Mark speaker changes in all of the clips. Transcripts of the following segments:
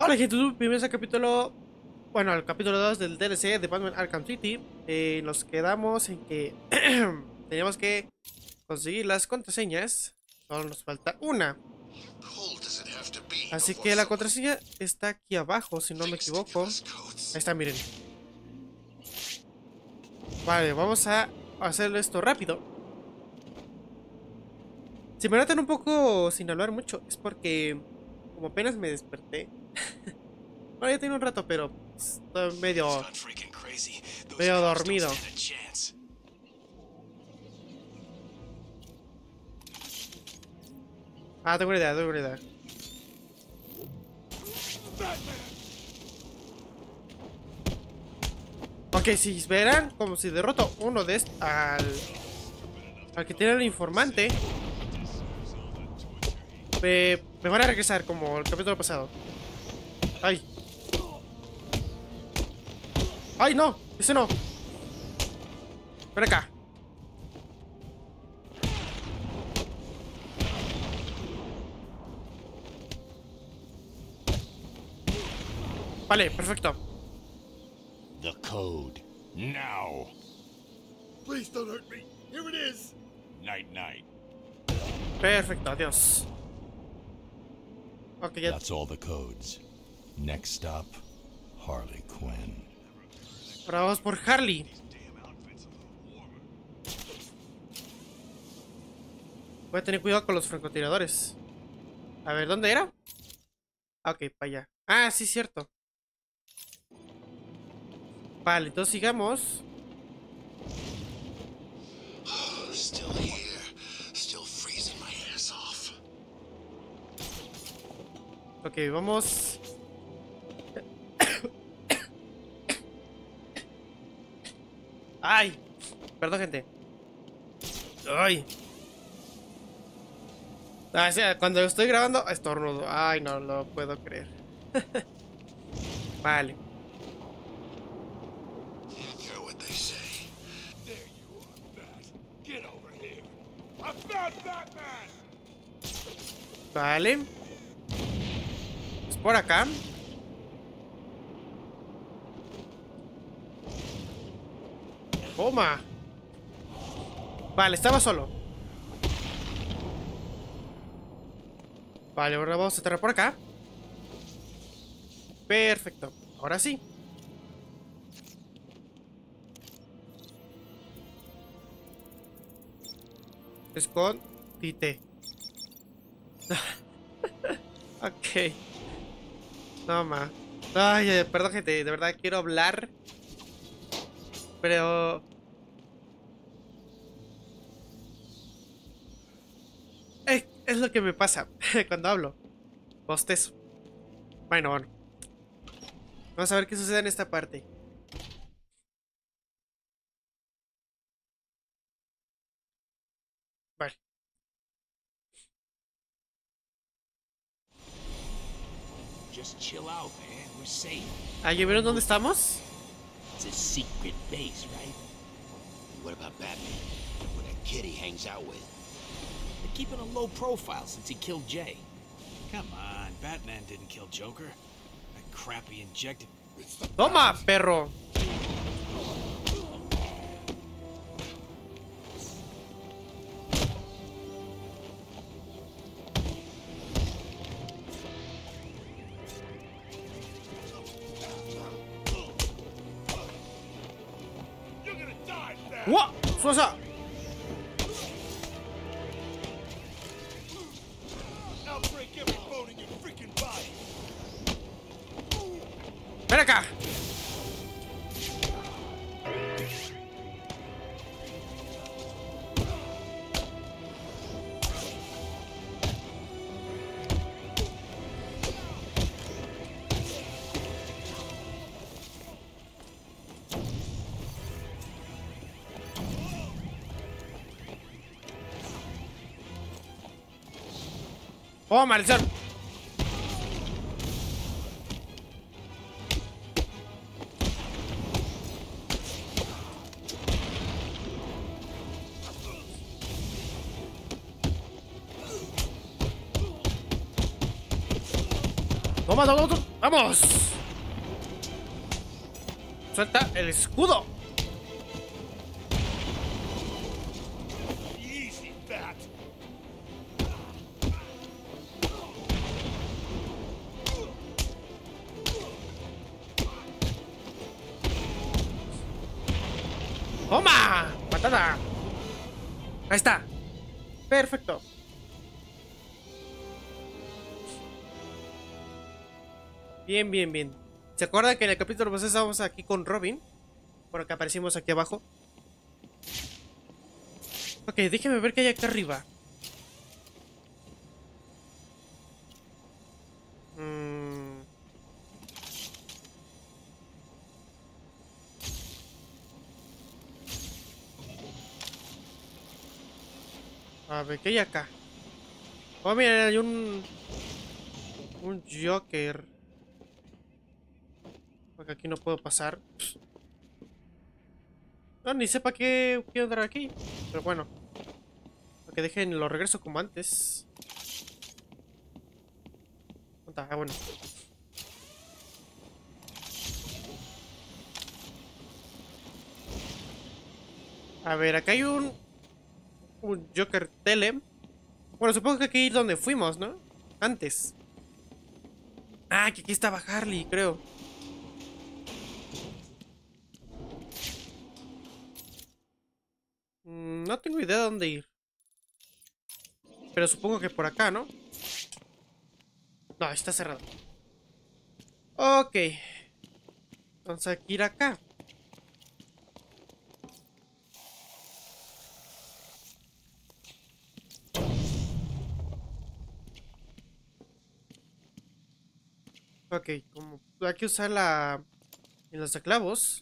Speaker 1: Hola gente, bienvenidos al capítulo, bueno, al capítulo 2 del DLC de Batman Arkham City. Eh, nos quedamos en que teníamos que conseguir las contraseñas. Solo nos falta una. Así que la contraseña está aquí abajo, si no me equivoco. Ahí está, miren. Vale, vamos a hacer esto rápido. Si me notan un poco sin hablar mucho, es porque como apenas me desperté. Bueno, ya tengo un rato, pero estoy medio... medio dormido. Ah, tengo una idea, tengo una idea. Ok, si verán, como si derroto uno de estos al... Al que tiene el informante me, me van a regresar como el capítulo pasado. ¡Ay! ¡Ay, no! ¡Ese no! Ven acá. Vale, perfecto.
Speaker 2: The code. Now.
Speaker 3: Please don't hurt me. Here it is.
Speaker 2: Night night.
Speaker 1: Perfecto, adiós. Ok, ya.
Speaker 2: That's all the codes. Next stop, Harley Quinn.
Speaker 1: Ahora vamos por Harley. Voy a tener cuidado con los francotiradores. A ver, ¿dónde era? Ah, ok, para allá. Ah, sí, cierto. Vale, entonces sigamos.
Speaker 3: Still here. Still freezing my ass off.
Speaker 1: Ok, vamos. ¡Ay! Perdón, gente. ¡Ay! Ah, sí, cuando estoy grabando, estornudo. Ay, no lo puedo creer. vale.
Speaker 3: Hear what they say.
Speaker 4: There you are, Bat. Get over here. I found Batman!
Speaker 1: Vale. Es por acá. Toma. Vale, estaba solo. Vale, ahora vamos a entrar por acá. Perfecto. Ahora sí. Escondite. ok. Toma. Ay, ay, perdón, gente. De verdad quiero hablar. Pero. Es, lo que me pasa cuando hablo. Bostezo. Bueno, bueno. Vamos a ver qué sucede en esta parte. Vale. Ah, ¿ya vieron dónde estamos?
Speaker 5: It's a secret base, right?
Speaker 3: What about Batman? Where that kid he hangs out with?
Speaker 5: They're keeping a low profile since he killed Jay.
Speaker 6: Come on, Batman didn't kill Joker. That crap he injected.
Speaker 1: Toma, perro.
Speaker 4: You're gonna die,
Speaker 1: ¡Ven acá! ¡Oh, maldición! ¡Vamos! Suelta el escudo. Bien, bien. ¿Se acuerdan que en el capítulo pasado estábamos aquí con Robin? Por que aparecimos aquí abajo. Ok, déjeme ver qué hay acá arriba. Mm. A ver, ¿qué hay acá? Oh, mira, hay un... Un Joker. Aquí no puedo pasar. No, ni sepa qué quiero entrar aquí. Pero bueno. Que dejen lo regreso como antes. Ah, bueno. A ver, acá hay un... Un Joker Tele. Bueno, supongo que aquí es donde fuimos, ¿no? Antes. Ah, que aquí estaba Harley, creo. Mm, No tengo de dónde ir. Pero supongo que por acá, ¿no? No, está cerrado. Ok. Entonces hay que ir acá. Ok, como hay que usar la... En los clavos.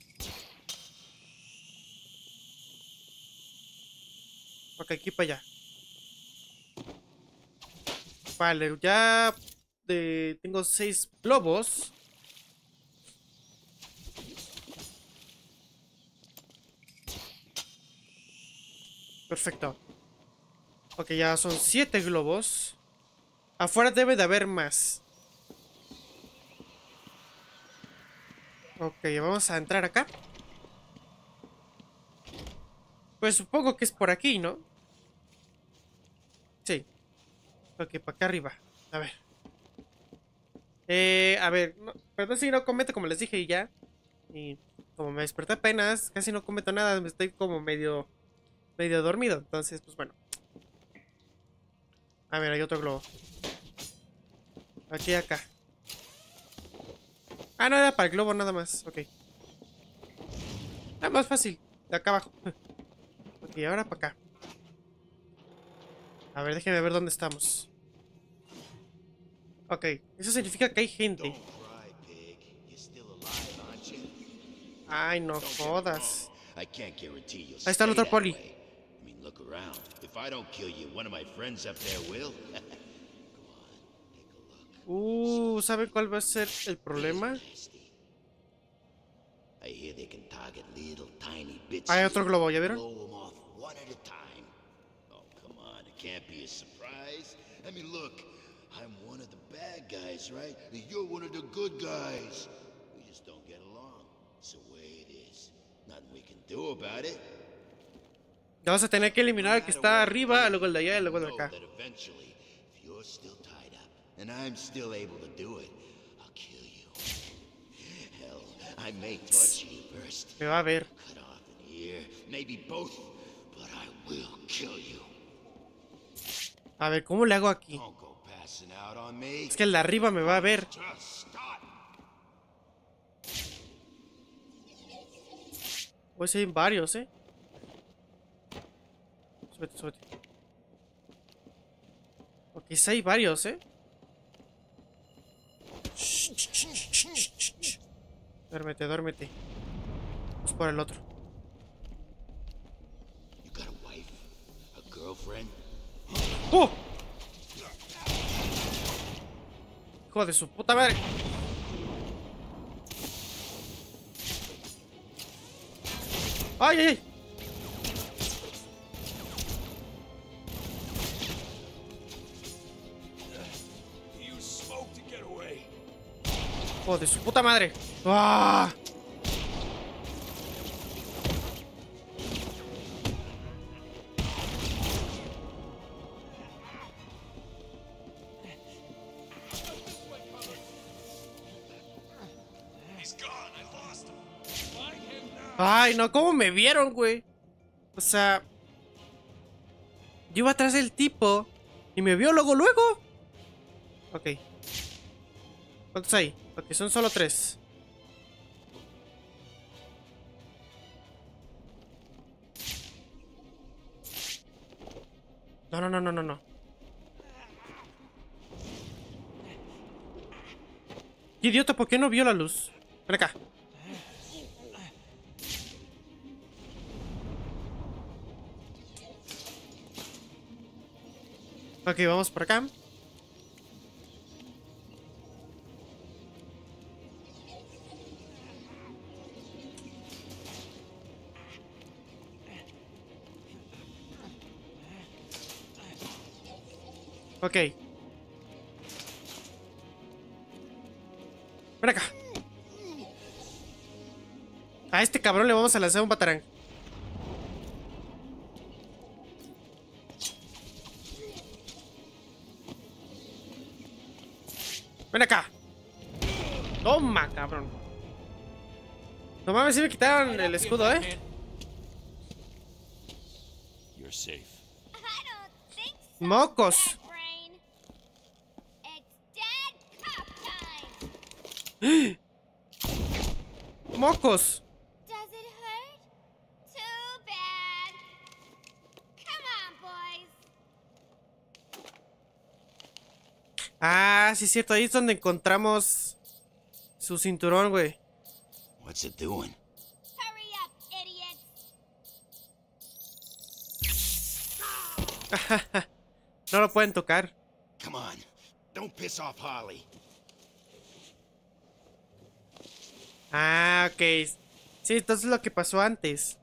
Speaker 1: Ok, aquí para allá. Vale, ya tengo seis globos. Perfecto. Ok, ya son siete globos. Afuera debe de haber más. Ok, vamos a entrar acá. Pues supongo que es por aquí, ¿no? Sí. Ok, para acá arriba. A ver. Eh, a ver. No, perdón si no cometo como les dije y ya. Y como me desperté apenas, casi no cometo nada. Me estoy como medio... Medio dormido. Entonces, pues bueno. A ver, hay otro globo. Aquí acá. Ah, no, era para el globo nada más. Ok. Ah, más fácil. De acá abajo. ok, ahora para acá. A ver, déjenme ver dónde estamos. Ok, eso significa que hay gente. Ay, no jodas. Ahí está el otro poli. Uh, ¿saben cuál va a ser el problema? Hay otro globo, ¿ya vieron?
Speaker 3: Blow 'em off one at a time. Oh, come on. It can't be a surprise. I mean, look. I'm one of the bad guys, right? You're one of the good guys. We just don't get along. It's the way it is. Nothing we can do about it.
Speaker 1: Vamos a tener que eliminar al que está arriba, luego el de allá y luego el de acá.
Speaker 3: eventually, if you're still tied up and I'm still able to do it, I'll kill you. Hell, I may torture you first.
Speaker 1: Me va a ver.
Speaker 3: Cut off an ear, maybe both,
Speaker 1: A ver, ¿cómo le hago aquí? Es que el de arriba me va a ver. Pues hay varios, ¿eh? Súbete, súbete. Ok, sí hay varios, ¿eh? Duérmete, duérmete. Vamos por el otro.
Speaker 3: You got a wife? A girlfriend?
Speaker 1: ¡Oh! Hijo de su puta madre. ¡Ay, ay, ay! Oh, de su puta madre. ¡Ah! ¿Cómo me vieron, güey? O sea, yo iba atrás del tipo y me vio luego, luego. Ok. ¿Cuántos hay? Ok, son solo tres. No, no, no, no, no, no. ¿Qué idiota? ¿Por qué no vio la luz? Ven acá. Ok, vamos por acá. Ok. Ven acá. A este cabrón le vamos a lanzar un batarán. Ven acá. Toma, cabrón. No mames, si me quitaron el escudo, ¿eh? Mocos. Mocos.
Speaker 7: Does it hurt? Too bad. Come on, boys.
Speaker 1: Ah, sí es cierto. Ahí es donde encontramos su cinturón, güey.
Speaker 3: What's it doing?
Speaker 7: Hurry up, idiots.
Speaker 1: No lo pueden tocar.
Speaker 3: Come on. Don't piss off Harley.
Speaker 1: Ah, ok. Sí, entonces lo que pasó antes.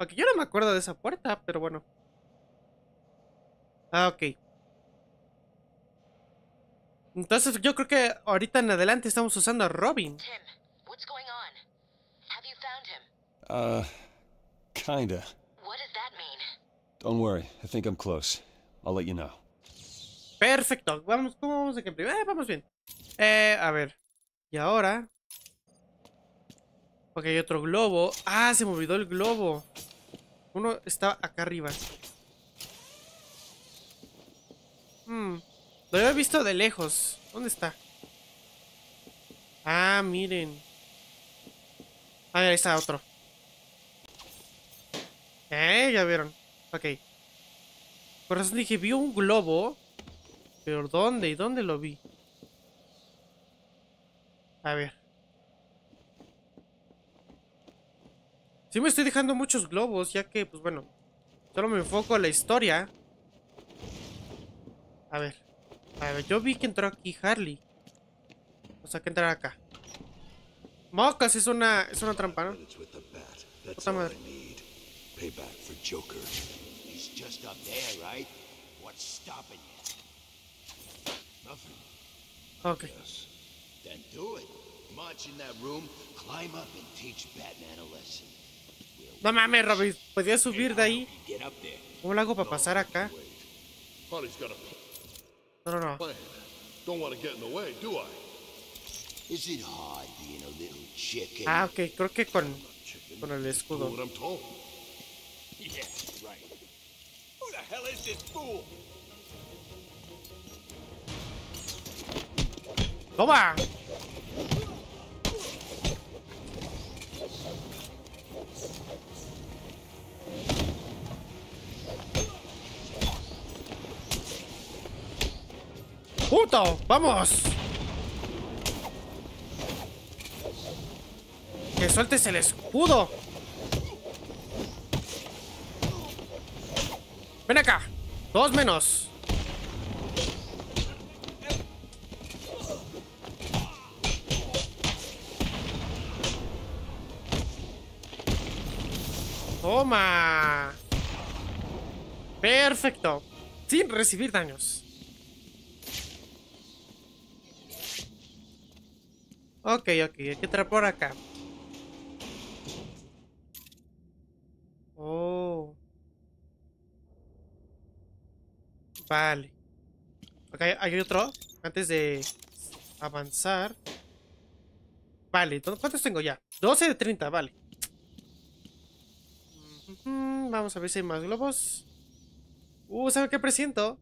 Speaker 1: Ok, yo no me acuerdo de esa puerta, pero bueno. Ah, ok. Entonces yo creo que ahorita en adelante estamos usando a Robin.
Speaker 8: Tim, what's going on? Have you found him?
Speaker 9: Uh, kinda.
Speaker 8: What does that mean?
Speaker 9: Don't worry, I think I'm close. I'll let you know.
Speaker 1: Perfecto. Vamos, ¿cómo vamos de que Eh, vamos bien. Eh, a ver. Y ahora. Ok, hay otro globo. Ah, se me olvidó el globo. Uno está acá arriba. Hmm. Lo había visto de lejos. ¿Dónde está? Ah, miren. Ah, ahí está otro. Eh, ya vieron. Ok. Por eso dije, vi un globo. ¿Pero dónde? ¿Y dónde lo vi? A ver. Sí me estoy dejando muchos globos, ya que, pues bueno, solo me enfoco en la historia. A ver. A ver, yo vi que entró aquí Harley. O sea, que entrar acá. Mocas, es una, es una trampa, ¿no? Puta madre.
Speaker 3: Payback for Joker. He's just up there, right? What's stopping you? Nothing.
Speaker 1: Ok.
Speaker 3: Then do it. March in that room, climb up and teach Batman a lesson.
Speaker 1: No mames, Robin. Podía subir de ahí. ¿Cómo lo hago para pasar acá?
Speaker 4: Harley's got a
Speaker 1: No, no, no.
Speaker 4: plan. Don't want to get in the way, do I?
Speaker 3: Is it hard being a little chicken?
Speaker 1: Ah, ok. Creo que con, con el escudo.
Speaker 4: what I'm told.
Speaker 6: Yeah, right. Who the hell is this fool?
Speaker 1: ¡Toma! ¡Vamos! ¡Que sueltes el escudo! ¡Ven acá! ¡Dos menos! ¡Toma! Perfecto. Sin recibir daños. Ok, ok, hay que entrar por acá. Oh. Vale. Acá hay, hay otro. Antes de avanzar. Vale, ¿cu- ¿cuántos tengo ya? 12 de 30, vale. Vamos a ver si hay más globos. Uh, ¿saben qué presiento?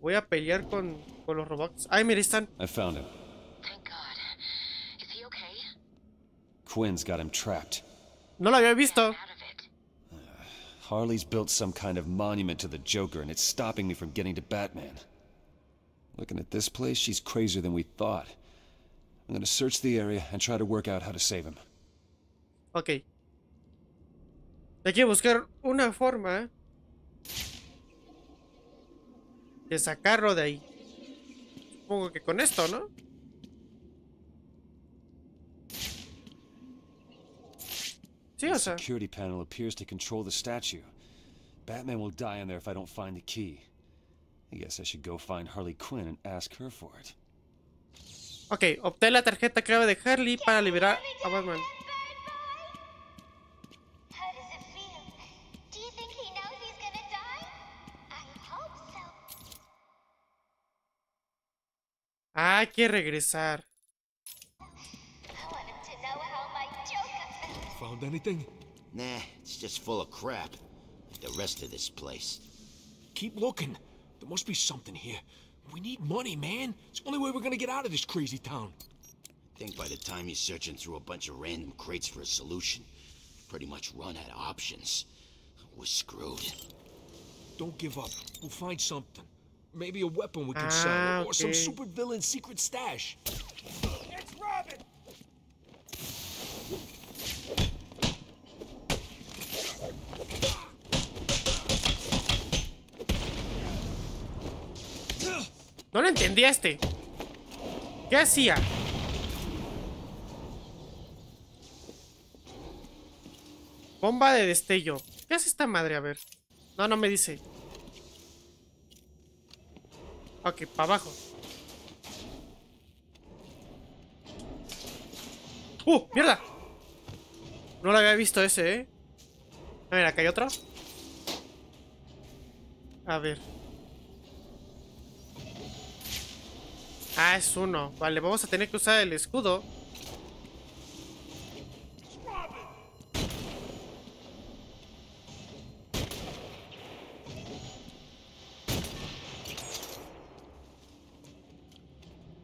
Speaker 1: Voy a pelear con, con los robots. Ay, mira, están.
Speaker 9: I found him. Quinn's got him trapped.
Speaker 1: No lo había visto.
Speaker 8: Out of it.
Speaker 9: Harley's built some kind of monument to the Joker, and it's stopping me from getting to Batman. Looking at this place, she's crazier than we thought. I'm gonna search the area and try to work out how to save him.
Speaker 1: Ok. Hay que buscar una forma de sacarlo de ahí. Supongo que con esto, ¿no? Sí,
Speaker 9: The
Speaker 1: sea.
Speaker 9: security panel appears to control the statue. Batman will die in there if I don't find the key. I guess I should go find Harley Quinn and ask her for it.
Speaker 1: Ok, obtén la tarjeta clave de Harley para liberar a Batman.
Speaker 7: How does it feel? Do you think he knows he's gonna die? I hope so.
Speaker 1: Ah, hay que regresar.
Speaker 4: Found anything?
Speaker 3: Nah, it's just full of crap. Like the rest of this place.
Speaker 5: Keep looking. There must be something here. We need money, man. It's the only way we're gonna get out of this crazy town.
Speaker 3: I think by the time you're searching through a bunch of random crates for a solution, you pretty much run out of options. We're screwed.
Speaker 5: Don't give up. We'll find something. Maybe a weapon we can
Speaker 1: Ah,
Speaker 5: sell, or some
Speaker 1: okay.
Speaker 5: super villain secret stash.
Speaker 1: No lo entendí a este. ¿Qué hacía? Bomba de destello. ¿Qué hace esta madre? A ver. No, no me dice. Ok, para abajo. ¡Uh! ¡Mierda! No lo había visto ese, ¿eh? A ver, acá hay otro. A ver. Ah, es uno. Vale, vamos a tener que usar el escudo.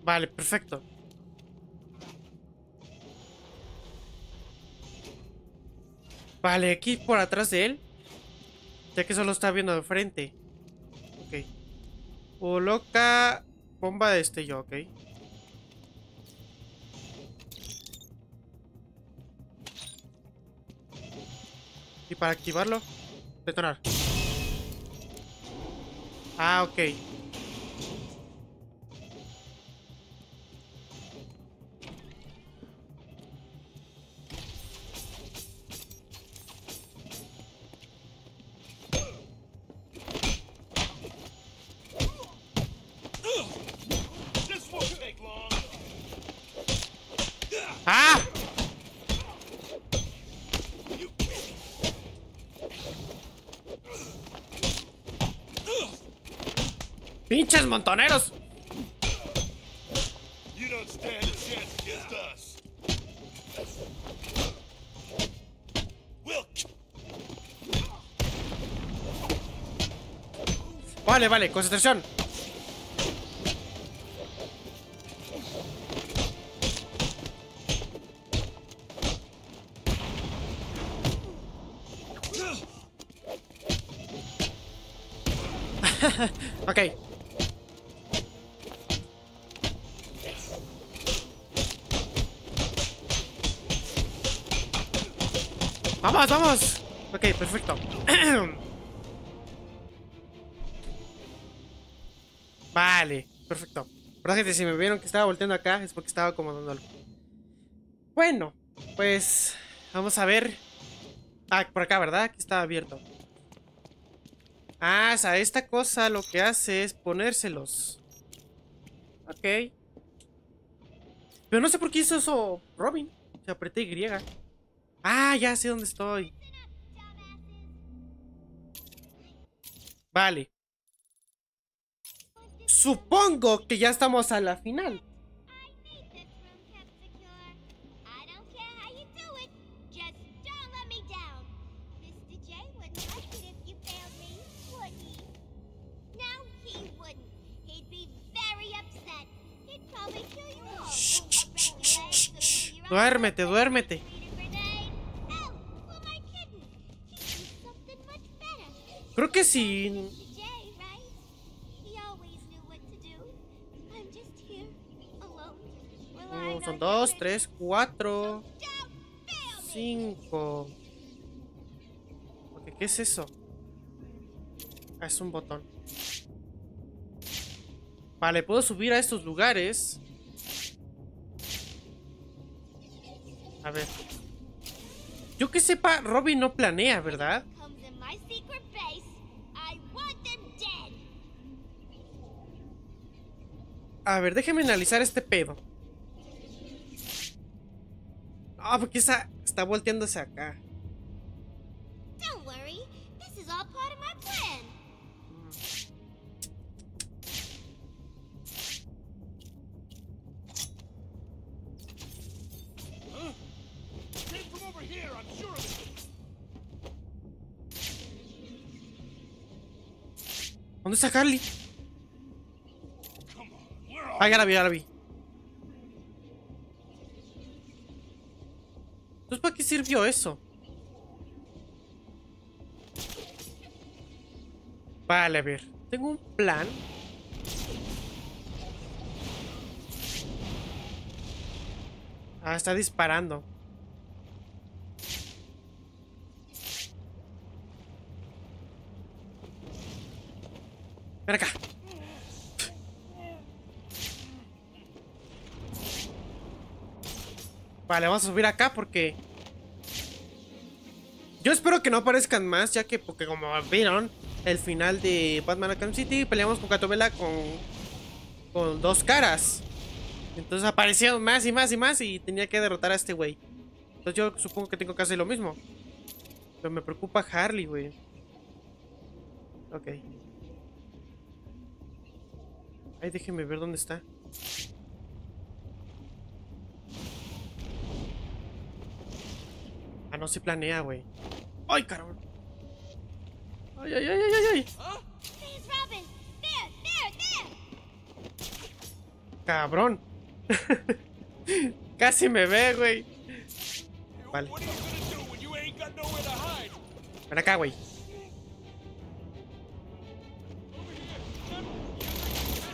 Speaker 1: Vale, perfecto. Vale, aquí por atrás de él. Ya que solo está viendo de frente. Ok. Coloca bomba de destello, ok. Y para activarlo, detonar. Ah, ok.
Speaker 4: Us. We'll
Speaker 1: Vale, vale, concentración. ok. Vamos, vamos. Ok, perfecto. Vale, perfecto. Gente, si me vieron que estaba volteando acá es porque estaba acomodando algo. Bueno, pues vamos a ver. Ah, por acá, ¿verdad? Aquí está abierto. Ah, o sea, esta cosa lo que hace es ponérselos. Ok. Pero no sé por qué hizo eso Robin. Se apreté Y. Ah, ya sé dónde estoy. Vale. Supongo que ya estamos a la final. Duérmete, duérmete.
Speaker 7: Need a grenade? Oh, who am I kidding? He needs something much better.
Speaker 1: Creo que sí.
Speaker 7: Mr. J, right? He always knew what to do. I'm just alone, relying
Speaker 1: Mm, Son
Speaker 7: on
Speaker 1: dos, tres, cuatro, cinco. ¿Qué es eso? Ah, es un botón. Vale, puedo subir a estos lugares. A ver. Yo que sepa, Robin no planea, ¿verdad? A ver, déjeme analizar este pedo. Ah, porque esa está volteando hacia acá.
Speaker 7: Don't worry. This
Speaker 1: Ah, ya la vi, ya la vi. Entonces, ¿para qué sirvió eso? Vale, a ver. Tengo un plan. Ah, está disparando. Ven acá. Vale, vamos a subir acá porque... Yo espero que no aparezcan más, ya que, porque como vieron, el final de Batman Arkham City peleamos con Catobela con, con dos caras. Entonces aparecieron más y más y más y tenía que derrotar a este güey. Entonces yo supongo que tengo que hacer lo mismo. Pero me preocupa Harley, güey. Ok. Ay, déjenme ver dónde está. No se planea, güey. ¡Ay, cabrón! ¡Ay, ay, ay, ay, ay! ay! ¡Cabrón! Casi me ve, güey. Vale. Ven acá, güey.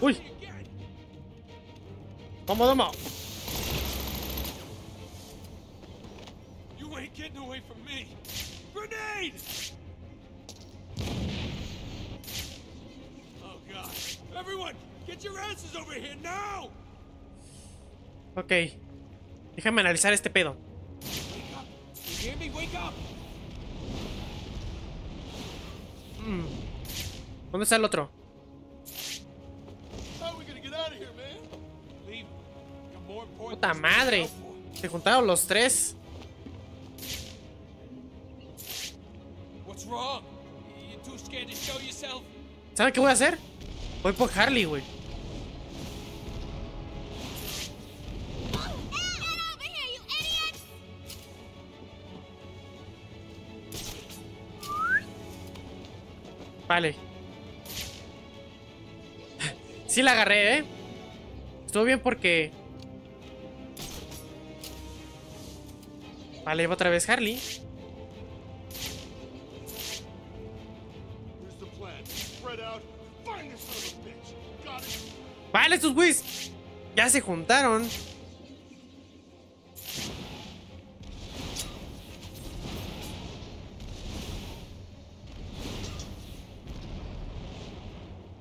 Speaker 1: ¡Uy! ¡Vamos, vamos! Ok. Déjame analizar este pedo.
Speaker 4: Wake up. You hear me? Wake up!
Speaker 1: Mm. ¿Dónde está el otro? ¡Puta madre! Se juntaron los tres. ¿Saben qué voy a hacer? Voy por Harley, güey. Vale. Sí la agarré, ¿eh? Estuvo bien porque... Vale, va otra vez Harley. Vale, estos güeyes ya se juntaron.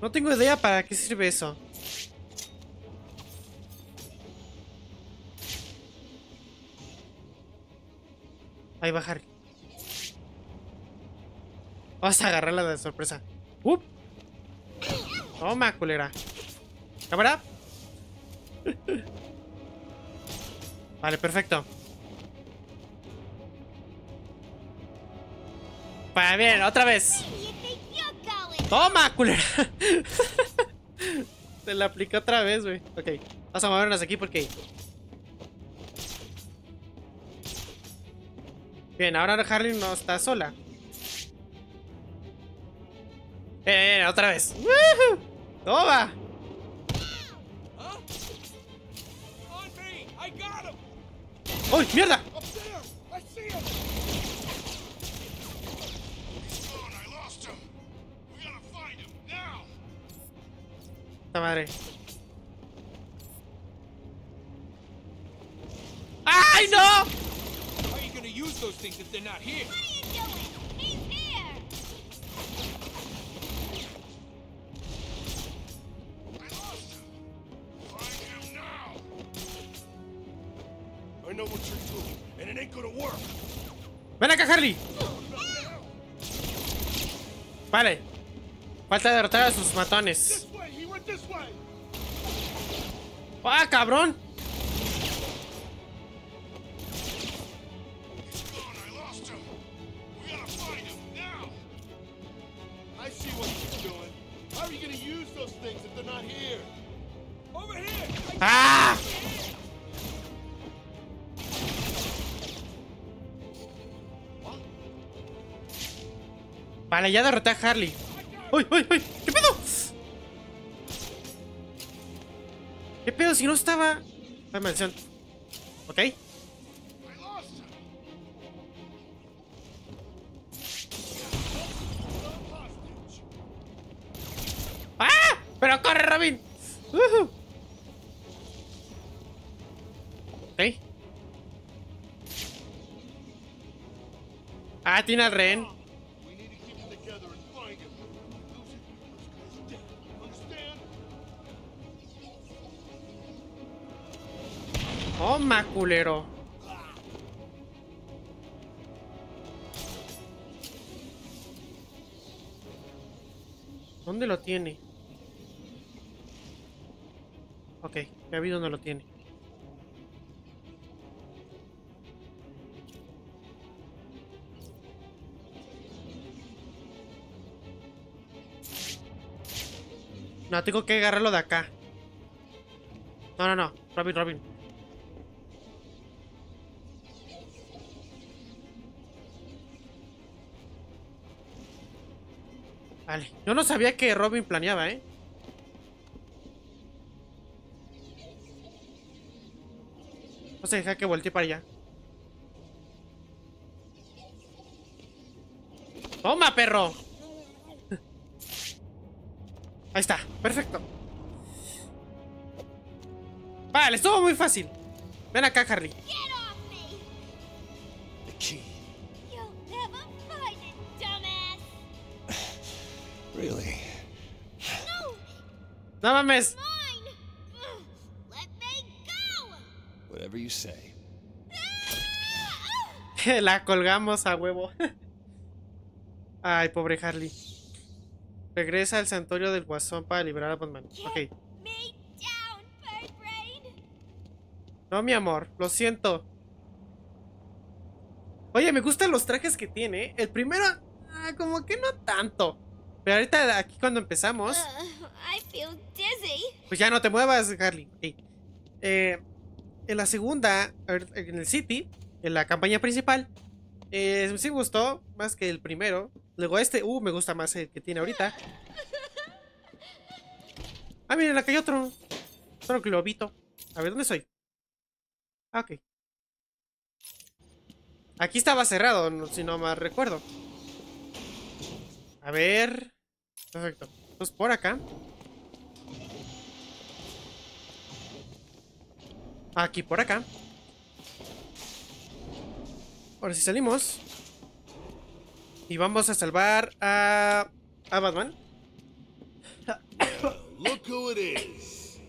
Speaker 1: No tengo idea para qué sirve eso. Ahí va Harry. Vamos a agarrarla de sorpresa. ¡Up! Toma, culera. Cámara. Vale, perfecto. Vale, bien, otra vez. Toma, culera. Se la apliqué otra vez, güey. Ok, vamos a movernos aquí porque... Bien, ahora Harley no está sola. Bien, bien, otra vez. ¡Woohoo! Toma. ¡Uy, mierda!
Speaker 4: It ain't gonna work.
Speaker 1: ¡Ven acá, Harley! Vale. Falta derrotar a sus matones. ¡Ah, cabrón! ¡Ah! Vale, ya derroté a Harley. ¡Uy, uy, uy! ¿Qué ¿Qué pedo si no estaba? La mansión. ¿Ok? ¡Ah! ¡Pero corre, Robin! ¡Ujú! Ok. Ah, tiene al rehén. Toma, culero. ¿Dónde lo tiene? Ok, ya vi dónde lo tiene. No, tengo que agarrarlo de acá. No, no, no. Robin, Robin. Vale. Yo no sabía que Robin planeaba, ¿eh? Vamos a dejar que voltee para allá. ¡Toma, perro! Ahí está, perfecto. Vale, estuvo muy fácil. Ven acá, Harley.
Speaker 2: Really?
Speaker 7: No!
Speaker 1: No mames.
Speaker 7: Mine! Ugh, Let me go!
Speaker 2: Whatever you say.
Speaker 1: La colgamos a huevo. Ay, pobre Harley. Regresa al santuario del guasón para liberar a Batman. Ok. No, mi amor, lo siento. Oye, me gustan los trajes que tiene. El primero, ah, como que no tanto. Pero ahorita aquí cuando empezamos,
Speaker 7: Ugh, I feel dizzy.
Speaker 1: pues ya no te muevas, Harley. Eh, en la segunda, en el City, en la campaña principal, eh, sí me gustó más que el primero. Luego este, uh, me gusta más el que tiene ahorita. Ah, miren, acá hay otro. Otro globito. A ver, ¿dónde soy? Ah, ok. Aquí estaba cerrado, si no mal recuerdo. A ver. Perfecto. Pues por acá. Aquí por acá. Ahora sí salimos. Y vamos a salvar a. a Batman.
Speaker 3: Look who it is.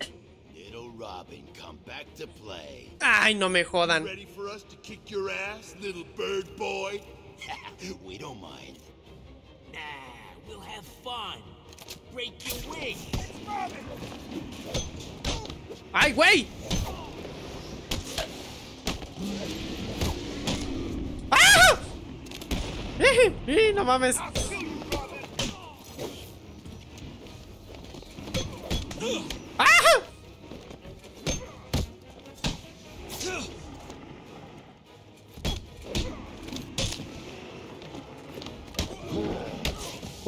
Speaker 3: Little Robin, come back to play.
Speaker 1: Ay, no me jodan.
Speaker 4: Ready for us to kick your ass, little bird boy?
Speaker 3: we don't mind.
Speaker 6: Nah, We'll have fun. Break your wing.
Speaker 1: I wait. ¡Ah! no mames. ¡Ah!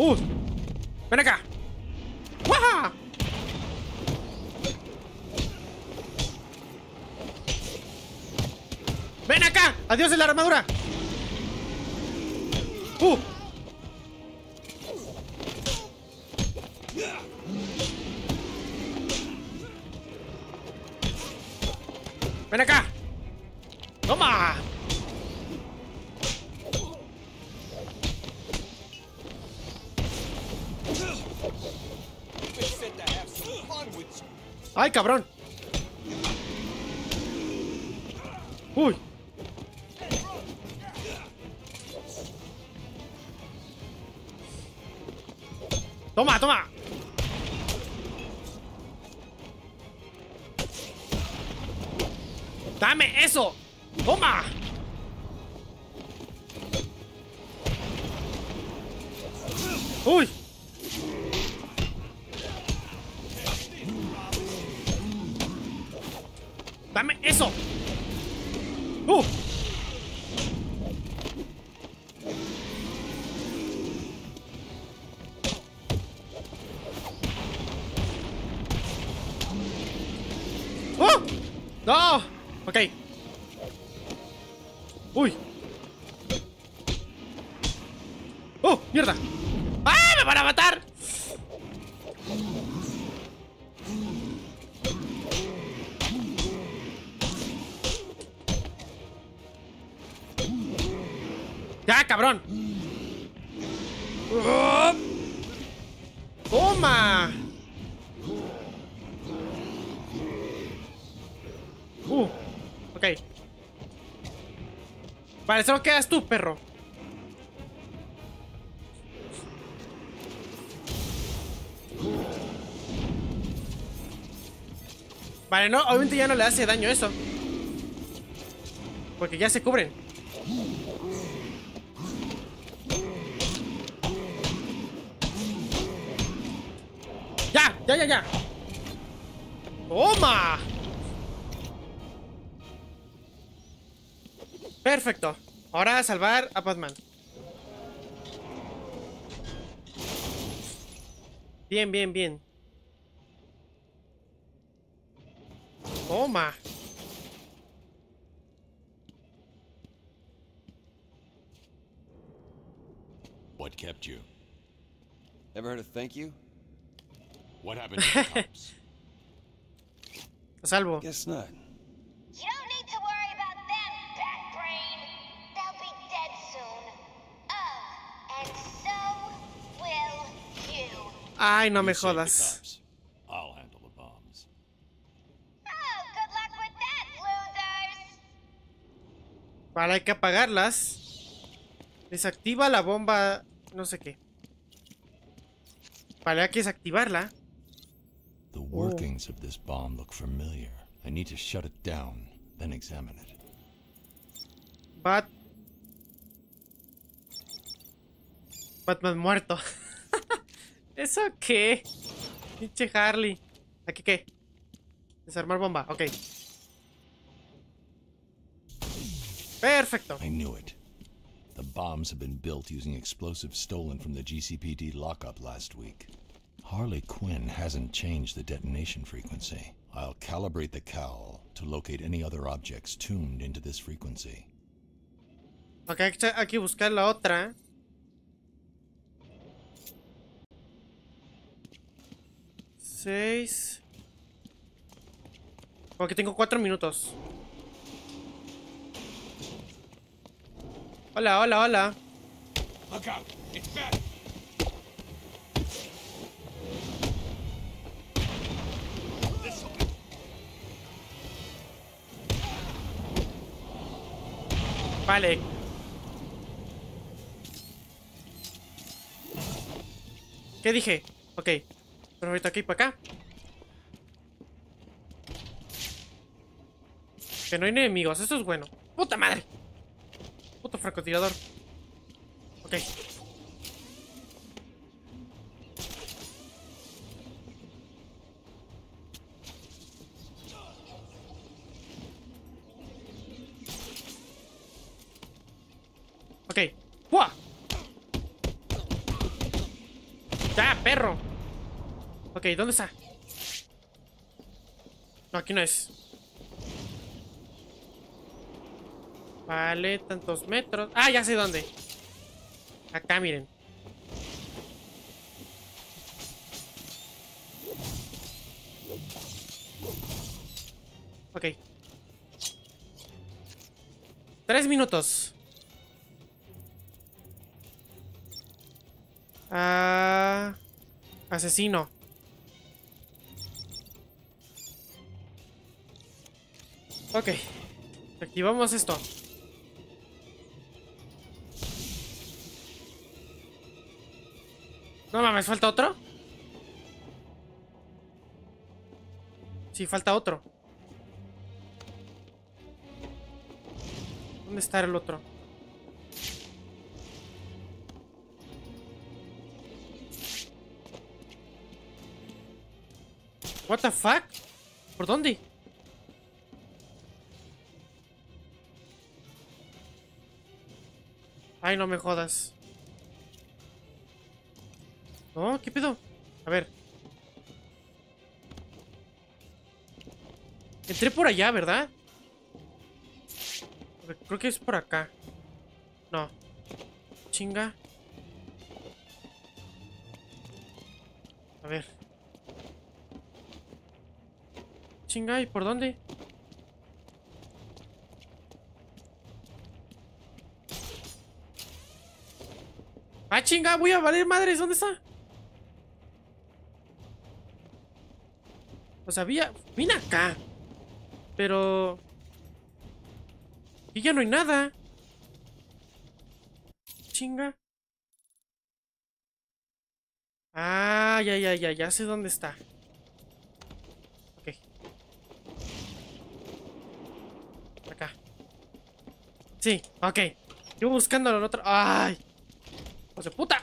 Speaker 1: ¡Uh! ¡Ven acá! ¡Guaja! ¡Ven acá! ¡Adiós de la armadura! ¡Uh! ¡Ven acá! ¡Toma! ¡Ay, cabrón! ¡Uy! ¡Toma, toma! ¡Dame eso! ¡Toma! ¡Uy! Vale, solo quedas tú, perro. Vale, no, obviamente ya no le hace daño eso. Porque ya se cubren. ¡Ya! ¡Ya, ya, ya! ¡Toma! Perfecto. Ahora a salvar a Batman. Bien, bien, bien. Toma.
Speaker 9: What kept you?
Speaker 7: Ever heard of thank you?
Speaker 9: What happened to the cops?
Speaker 1: A salvo.
Speaker 7: Guess not.
Speaker 1: Ay, no me jodas.
Speaker 10: Oh.
Speaker 1: Vale, hay que apagarlas. Desactiva la bomba. No sé qué. Vale, hay que desactivarla.
Speaker 9: The workings of this bomb look familiar. I need to shut it down, then examine it.
Speaker 1: Bat. Batman muerto. ¿Eso qué? Pinche Harley. ¿Aquí qué? Desarmar bomba, ok. Perfecto.
Speaker 9: I knew it. The bombs have been built using explosives stolen from the GCPD lockup last week. Harley Quinn hasn't changed the detonation frequency. I'll calibrate the cowl to locate any other objects tuned into this frequency.
Speaker 1: Ok, hay que, buscar la otra. Seis. Ok, tengo cuatro minutos. Hola, hola, hola. Vale. ¿Qué dije? Ok. Pero ahorita aquí para acá. Que no hay enemigos, eso es bueno. ¡Puta madre! Puto francotirador. Ok. Ok, ¿dónde está? No, aquí no es. Vale, tantos metros. Ah, ya sé dónde. Acá, miren. Ok. Tres minutos. Ah, asesino. Ok. Activamos esto. No mames, ¿falta otro? Sí, falta otro. ¿Dónde está el otro? What the fuck? ¿Por dónde? No me jodas. No, ¿qué pedo? A ver. Entré por allá, ¿verdad? Creo que es por acá. No. Chinga. A ver. Chinga, ¿y por dónde? Chinga, voy a valer madres, ¿dónde está? O sea, había... Vine acá. Pero... Y ya no hay nada. Chinga. Ah, ya, ya, ya, ya sé dónde está. Ok. Acá. Sí, ok. Yo buscándolo en otro... ¡Ay! ¡Hijo de puta!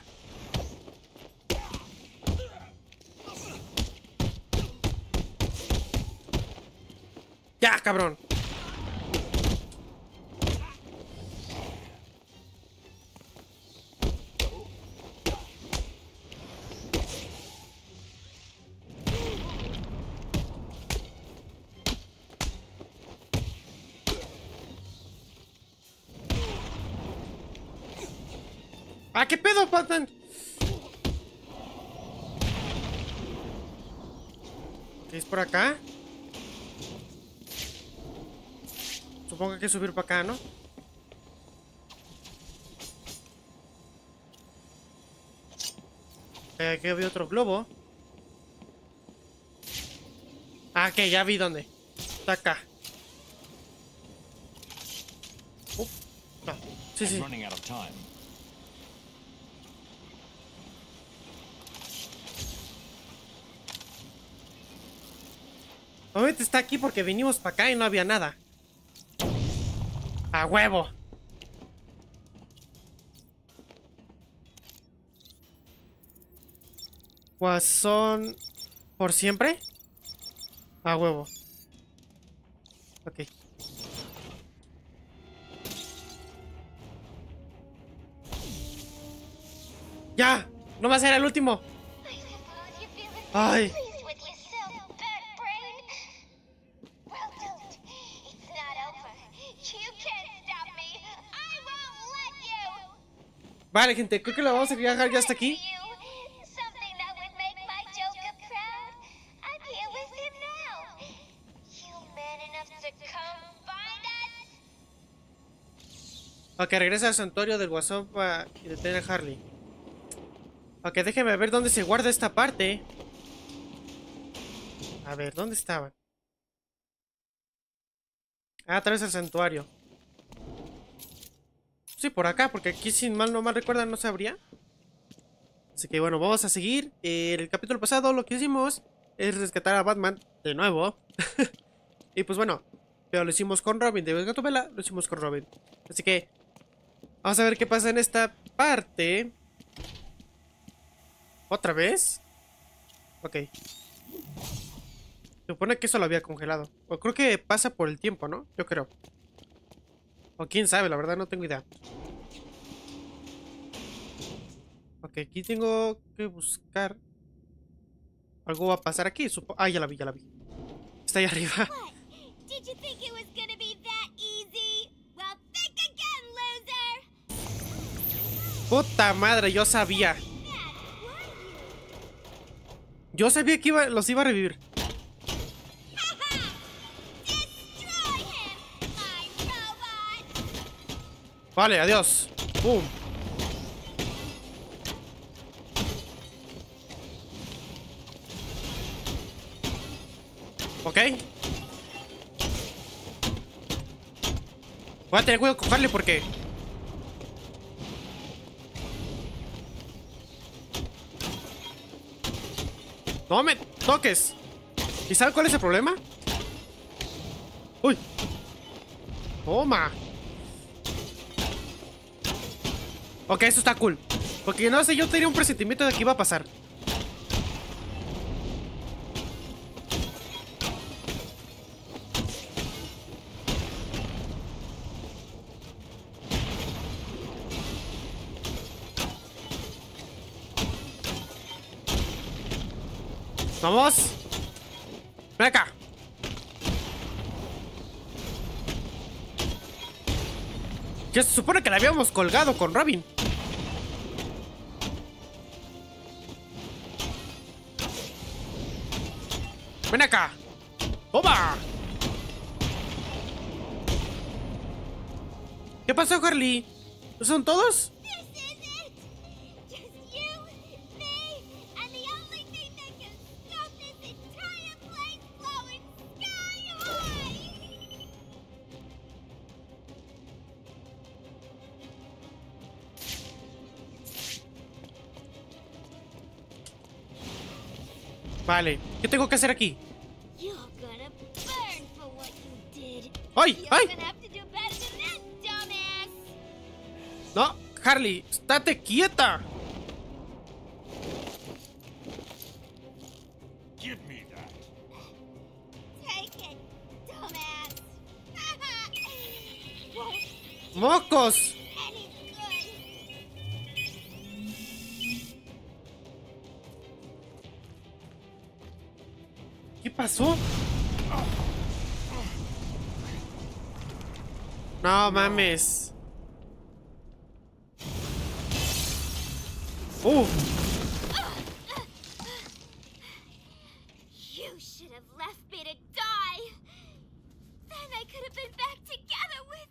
Speaker 1: ¡Ya, cabrón! Que subir para acá, ¿no? Eh, aquí había otro globo. Ah, que ya vi dónde. Está acá. Uh, no. Sí, sí. Obviamente está aquí porque vinimos para acá y no había nada. A huevo. Guasón. ¿Por siempre? A huevo. Ok. ¡Ya! ¡No va a ser el último! Ay. Vale, gente, creo que lo vamos a dejar ya hasta aquí. Ok, regresa al santuario del guasón para y detener a Harley. Ok, déjeme ver dónde se guarda esta parte. A ver, ¿dónde estaban? Ah, a través del santuario. Sí, por acá, porque aquí, si mal no mal recuerdan, no se abría. Así que bueno, vamos a seguir. En el capítulo pasado lo que hicimos es rescatar a Batman de nuevo. y pues bueno, pero lo hicimos con Robin de Gatubela, lo hicimos con Robin. Así que Vamos a ver qué pasa en esta parte. ¿Otra vez? Ok. Se supone que eso lo había congelado. O creo que pasa por el tiempo, ¿no? Yo creo. O quién sabe, la verdad no tengo idea. Ok, aquí tengo que buscar. Algo va a pasar aquí. Supo ah, ya la vi, ya la vi. Está ahí arriba. Puta madre, yo sabía. Yo sabía que iba, los iba a revivir. Vale, adiós. Boom. Ok. Voy a tener cuidado con Harley porque... No me toques. ¿Y sabes cuál es el problema? Uy. Toma. Ok, eso está cool. Porque no sé, yo tenía un presentimiento de que iba a pasar. ¡Vamos! ¡Ven acá! Ya se supone que la habíamos colgado con Robin.
Speaker 7: Sky high!
Speaker 1: Vale, ¿qué tengo que hacer aquí? ¡Ay! ¡Ay! No, Harley, estate quieta.
Speaker 4: Give me that.
Speaker 7: Take it, dumbass! Won't
Speaker 1: ¡Mocos! ¿Qué pasó? No mames. Uh,
Speaker 7: You should have left me to die. Then I could have been back together with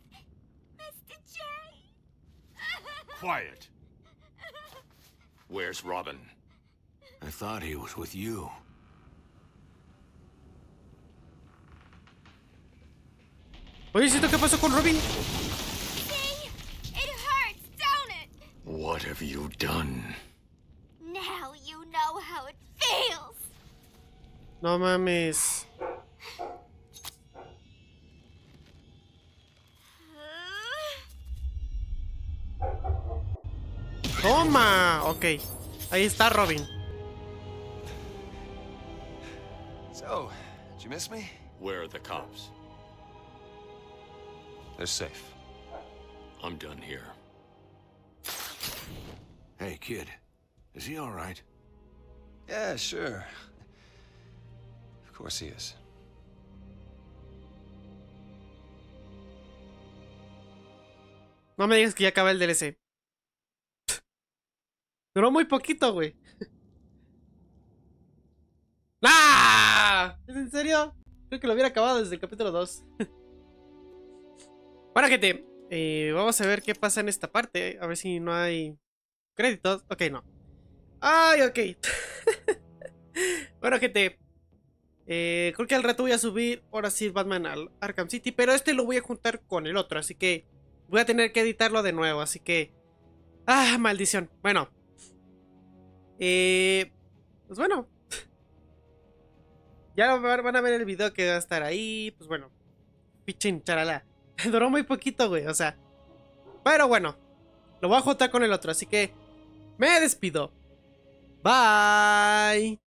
Speaker 7: Mr. J.
Speaker 4: Quiet. Where's Robin?
Speaker 5: I thought he was with you.
Speaker 1: oye, siento qué pasó con Robin.
Speaker 7: See? It hurts, don't it?
Speaker 5: What have you done?
Speaker 7: Now you know how it feels.
Speaker 1: No mames. Toma. Ok. Ahí está Robin.
Speaker 9: So, did you miss me?
Speaker 5: Where are the cops?
Speaker 9: They're safe.
Speaker 5: I'm done here. Hey, kid. Is he all right?
Speaker 9: Yeah, sure.
Speaker 1: No me digas que ya acaba el DLC. Duró muy poquito, güey. ¡Ah! ¿Es en serio? Creo que lo hubiera acabado desde el capítulo 2. bueno, gente. eh, vamos a ver qué pasa en esta parte. A ver si no hay créditos. Ok, no. ¡Ay, ok! bueno, gente. Eh, creo que al rato voy a subir ahora sí Batman al Arkham City. Pero este lo voy a juntar con el otro. Así que voy a tener que editarlo de nuevo. Así que... ¡Ah, maldición! Bueno. Eh, pues bueno. Ya van a ver el video que va a estar ahí. Pues bueno. Pichín, charala. Duró muy poquito, güey. O sea. Pero bueno. lo voy a juntar con el otro. Así que me despido. Bye.